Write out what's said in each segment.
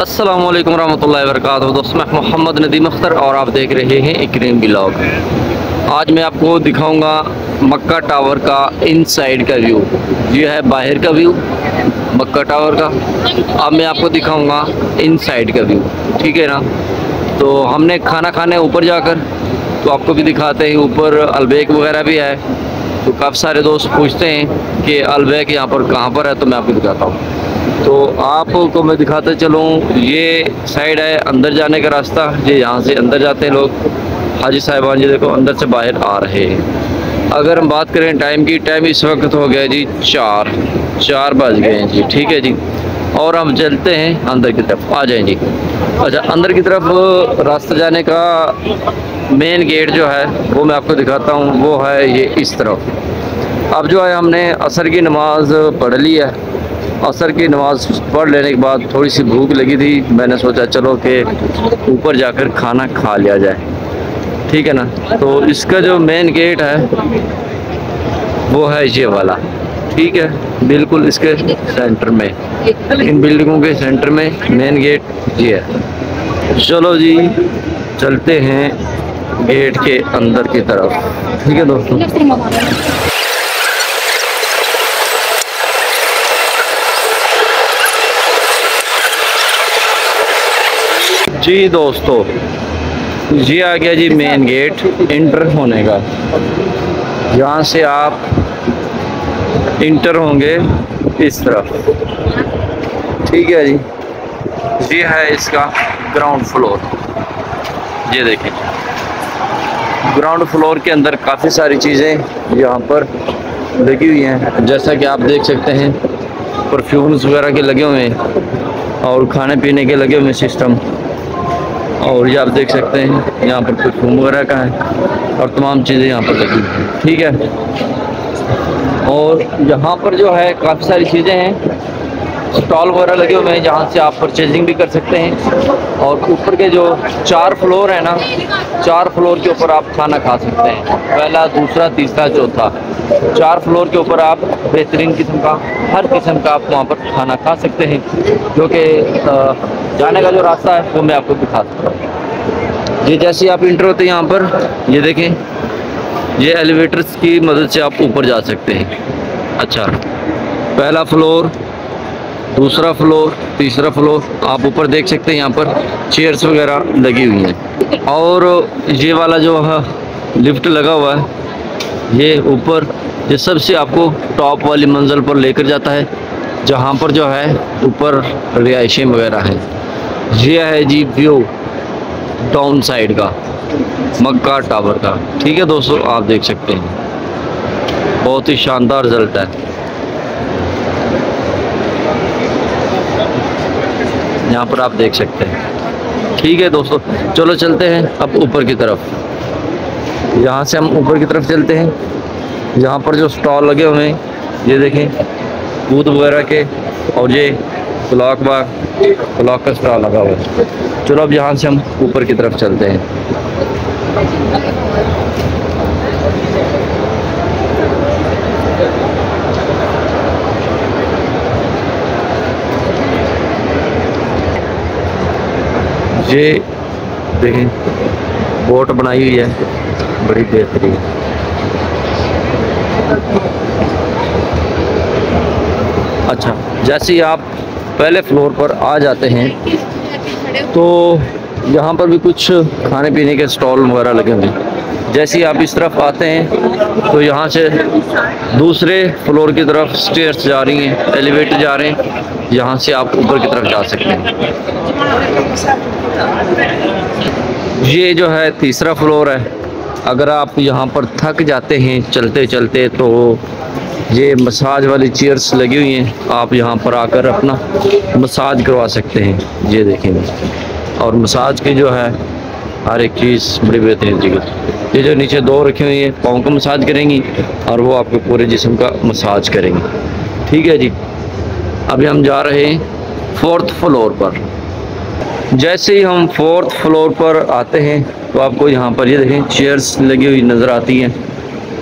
अस्सलाम वालेकुम रहमतुल्लाहि दोस्तों, मैं मोहम्मद नदीम अख्तर और आप देख रहे हैं इकरीम ब्लॉग। आज मैं आपको दिखाऊँगा मक्का टावर का इनसाइड का व्यू ये है बाहर का व्यू मक्का टावर का। अब मैं आपको दिखाऊँगा इनसाइड का व्यू ठीक है ना? तो हमने खाना खाने ऊपर जाकर तो आपको भी दिखाते हैं, ऊपर अलबेक वगैरह भी है। तो काफ़ी सारे दोस्त पूछते हैं कि अलबैक यहाँ पर कहाँ पर है तो मैं आपको दिखाता हूँ। तो आपको मैं दिखाता चलूँ, ये साइड है, अंदर जाने का रास्ता। ये यहाँ से अंदर जाते हैं लोग। हाजी साहिबान जी देखो, अंदर से बाहर आ रहे हैं। अगर हम बात करें टाइम की टाइम इस वक्त हो गया जी चार। चार बज गए हैं जी, ठीक है जी। और हम चलते हैं अंदर की तरफ़। आ जाएँ जी। अच्छा अंदर की तरफ़ रास्ता जाने का मेन गेट जो है, वो मैं आपको दिखाता हूँ। वो है ये इस तरफ़। अब जो है हमने असर की नमाज़ पढ़ ली है। असर की नमाज़ पढ़ लेने के बाद थोड़ी सी भूख लगी थी। मैंने सोचा, चलो कि ऊपर जाकर खाना खा लिया जाए। ठीक है ना? तो इसका जो मेन गेट है, वो है ये वाला। ठीक है? बिल्कुल इसके सेंटर में। इन बिल्डिंगों के सेंटर में मेन गेट ये है। चलो जी, चलते हैं गेट के अंदर की तरफ़। ठीक है दोस्तों? जी दोस्तों, ये आ गया जी मेन गेट इंटर होने का। यहाँ से आप इंटर होंगे इस तरफ़। ठीक है जी। ये है इसका ग्राउंड फ्लोर ये देखें। ग्राउंड फ्लोर के अंदर काफ़ी सारी चीज़ें यहाँ पर लगी हुई हैं। जैसा कि आप देख सकते हैं परफ्यूम्स वगैरह के लगे हुए हैं और खाने पीने के लगे हुए सिस्टम और ये आप देख सकते हैं, यहाँ पर कुछ परफ्यूम वगैरह का है और तमाम चीज़ें यहाँ पर लगी हैं, ठीक है? और यहाँ पर जो है काफ़ी सारी चीज़ें हैं। स्टॉल वगैरह लगे हुए हैं जहाँ से आप परचेजिंग भी कर सकते हैं। और ऊपर के जो चार फ्लोर है ना, चार फ्लोर के ऊपर आप खाना खा सकते हैं। पहला, दूसरा, तीसरा, चौथा। चार फ्लोर के ऊपर आप बेहतरीन किस्म का, हर किस्म का आप वहाँ पर खाना खा सकते हैं, जो कि जाने का जो रास्ता है, वो मैं आपको दिखा सकता हूँ। ये जैसे आप इंटर होते हैं यहाँ पर, ये देखें, ये एलिवेटर्स की मदद से आप ऊपर जा सकते हैं। अच्छा पहला फ्लोर दूसरा फ्लोर, तीसरा फ्लोर, आप ऊपर देख सकते हैं यहाँ पर चेयर्स वगैरह लगी हुई हैं। और ये वाला जो लिफ्ट लगा हुआ है, ये ऊपर, ये सबसे आपको टॉप वाली मंजिल पर लेकर जाता है, जहाँ पर जो है, ऊपर रिहाइशें वगैरह हैं। ये है जी व्यू डाउन साइड का, मक्का टावर का। ठीक है दोस्तों, आप देख सकते हैं। बहुत ही शानदार रिज़ल्ट है। यहाँ पर आप देख सकते हैं। ठीक है दोस्तों, चलो चलते हैं अब ऊपर की तरफ़। यहाँ से हम ऊपर की तरफ़ चलते हैं। यहाँ पर जो स्टॉल लगे हुए हैं, ये देखें दूध वगैरह के, और ये ब्लॉक बाग ब्लॉक का स्टॉल लगा हुआ है। चलो अब यहाँ से हम ऊपर की तरफ़ चलते हैं। ये देखें, बोट बनाई हुई है, बड़ी बेहतरीन। अच्छा जैसे ही आप पहले फ्लोर पर आ जाते हैं तो यहाँ पर भी कुछ खाने पीने के स्टॉल वगैरह लगे हुए हैं जैसे ही आप इस तरफ़ आते हैं तो यहाँ से दूसरे फ्लोर की तरफ़ स्टेयर्स जा रही हैं, एलिवेटर जा रहे हैं, यहाँ से आप ऊपर की तरफ़ जा सकते हैं। ये जो है तीसरा फ्लोर है। अगर आप यहाँ पर थक जाते हैं चलते चलते तो ये मसाज वाली चेयर्स लगी हुई हैं। आप यहाँ पर आकर अपना मसाज करवा सकते हैं। ये देखेंगे और मसाज की जो है, हर एक चीज़ बड़ी बेहतरीन चीज़ ये जो नीचे दो रखी हुई है, पाँव का मसाज करेंगी और वो आपके पूरे जिसम का मसाज करेंगी। ठीक है जी। अभी हम जा रहे हैं फोर्थ फ्लोर पर। जैसे ही हम फोर्थ फ्लोर पर आते हैं तो आपको यहाँ पर ये यह देखें चेयर्स लगी हुई नज़र आती हैं।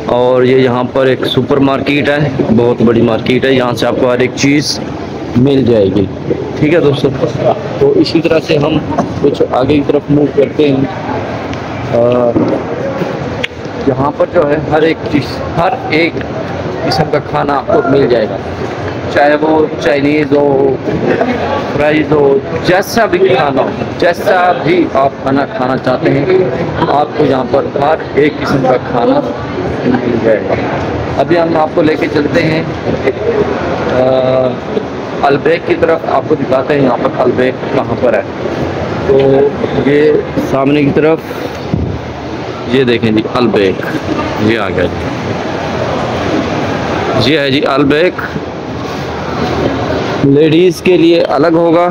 और ये यह यहाँ पर एक सुपर मार्केट है, बहुत बड़ी मार्केट है, यहाँ से आपको हर एक चीज़ मिल जाएगी। ठीक है दोस्तों? तो इसी तरह से हम कुछ आगे की तरफ़ मूव करते हैं। यहाँ पर जो है हर एक चीज़, हर एक किस्म का खाना आपको मिल जाएगा। चाहे वो चाइनीज़ हो फ्राइज हो जैसा भी खाना हो जैसा भी आप खाना खाना चाहते हैं आपको यहाँ पर हर एक किस्म का खाना मिल जाएगा। अभी हम आपको लेके चलते हैं अ, अलबेग की तरफ़। आपको दिखाते हैं यहाँ पर अलबेग कहाँ पर है। तो ये सामने की तरफ़ ये देखें जी अलबेग ये आ गया जी। ये है जी अलबेग लेडीज़ के लिए अलग होगा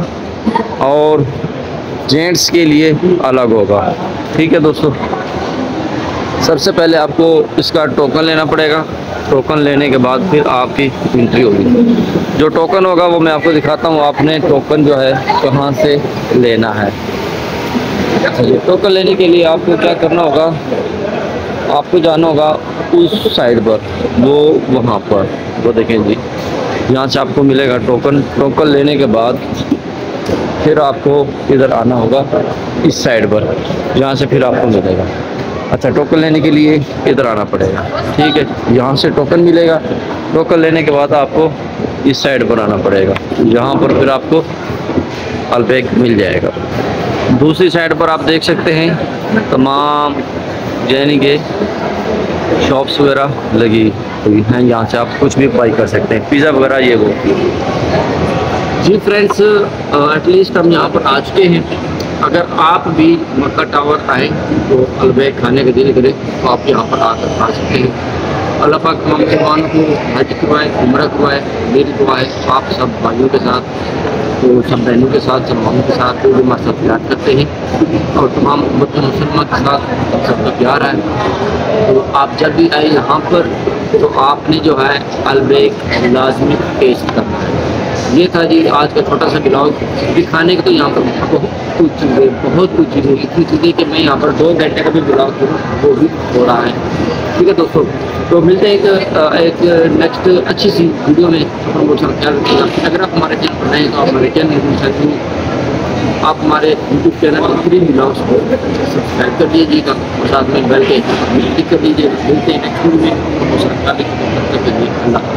और जेंट्स के लिए अलग होगा। ठीक है दोस्तों? सबसे पहले आपको इसका टोकन लेना पड़ेगा। टोकन लेने के बाद फिर आपकी एंट्री होगी। जो टोकन होगा वो मैं आपको दिखाता हूँ। आपने टोकन जो है कहाँ से लेना है। टोकन लेने के लिए आपको क्या करना होगा? आपको जाना होगा उस साइड पर, वो वहाँ पर। वो देखें जी। यहाँ से आपको मिलेगा टोकन टोकन लेने के बाद फिर आपको इधर आना होगा इस साइड पर। यहाँ से फिर आपको मिलेगा। अच्छा टोकन लेने के लिए इधर आना पड़ेगा। ठीक है, यहाँ से टोकन मिलेगा। टोकन लेने के बाद आपको इस साइड पर आना पड़ेगा। यहाँ पर फिर आपको अलबैग मिल जाएगा। दूसरी साइड पर आप देख सकते हैं, तमाम, यानी कि शॉप्स वगैरह लगी। हुई हैं, यहाँ से आप कुछ भी बाई कर सकते हैं। पिज़्ज़ा वगैरह ये वो। जी फ्रेंड्स एटलीस्ट हम यहाँ पर आ चुके हैं। अगर आप भी मक्का टावर आएँ तो अलबैग खाने का दिल करे तो आप यहाँ पर आकर खा सकते हैं। अल्लाह पाक तमाम मुसलमानों को, हज करवाए उम्र करवाए मेरी दुआएँ आप सब भाइयों के साथ तो सब बहनों के साथ, सब के साथ, जो भी हमारे प्यार करते हैं, और तमाम मुसलमान के साथ सबका प्यार है। तो आप जब भी आए यहाँ पर तो आपने जो है अलबैग लाजमी पेश करना है ये था जी आज का छोटा सा ब्लॉग दिखाने के तो यहाँ पर बहुत कुछ चीज़ें, बहुत कुछ चीज़ें, इतनी चीज़ें कि मैं यहाँ पर दो घंटे का भी ब्लॉग करूँ वो भी हो रहा है। ठीक है दोस्तों तो मिलते हैं एक एक नेक्स्ट अच्छी सी वीडियो में। रखिएगा अगर आप हमारे चैनल पर नए तो आप हमारे चैनल आप हमारे यूट्यूब चैनल थ्री ब्लॉग्स को सब्सक्राइब कर दीजिएगा और साथ में बेल के क्लिक कर लीजिए मिलते हैं नेक्स्ट वीडियो में तब तक के लिए अल्लाह।